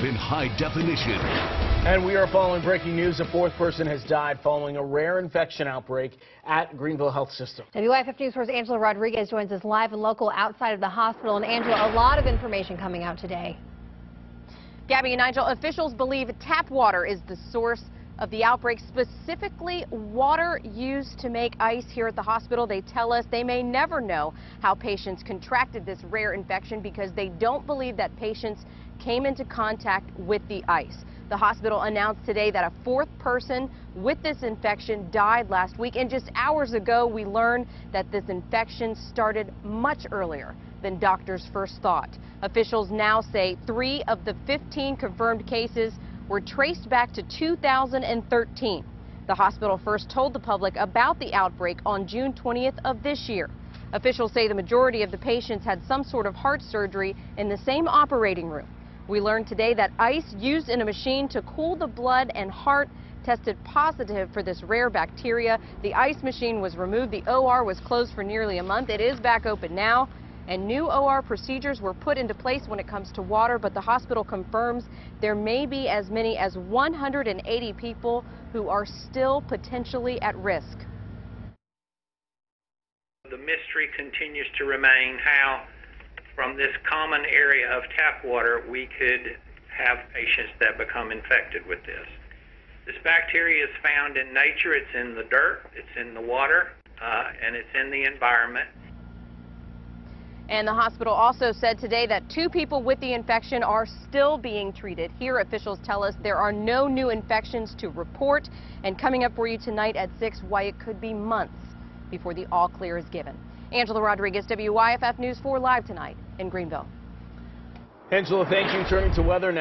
in high definition. And we are following breaking news. A fourth person has died following a rare infection outbreak at Greenville Health System. WYFF News source Angela Rodriguez joins us live and local outside of the hospital. And Angela, a lot of information coming out today. Gabby and Nigel, officials believe tap water is the source of the outbreak, specifically water used to make ice here at the hospital. They tell us they may never know how patients contracted this rare infection because they don't believe that patients came into contact with the ice. The hospital announced today that a fourth person with this infection died last week, and just hours ago we learned that this infection started much earlier than doctors first thought. Officials now say three of the 15 confirmed cases were traced back to 2013. The hospital first told the public about the outbreak on June 20th of this year. Officials say the majority of the patients had some sort of heart surgery in the same operating room. We learned today that ice used in a machine to cool the blood and heart tested positive for this rare bacteria. The ice machine was removed. The OR was closed for nearly a month. It is back open now and new OR procedures were put into place when it comes to water, but the hospital confirms there may be as many as 180 people who are still potentially at risk. The mystery continues to remain how, from this common area of tap water, we could have patients that become infected with this. This bacteria is found in nature, it's in the dirt, it's in the water, uh, and it's in the environment. And the hospital also said today that two people with the infection are still being treated. Here, officials tell us there are no new infections to report. And coming up for you tonight at 6, why it could be months before the all clear is given. Angela Rodriguez, WYFF News 4 Live tonight in Greenville. Angela, thank you. Turning to weather now.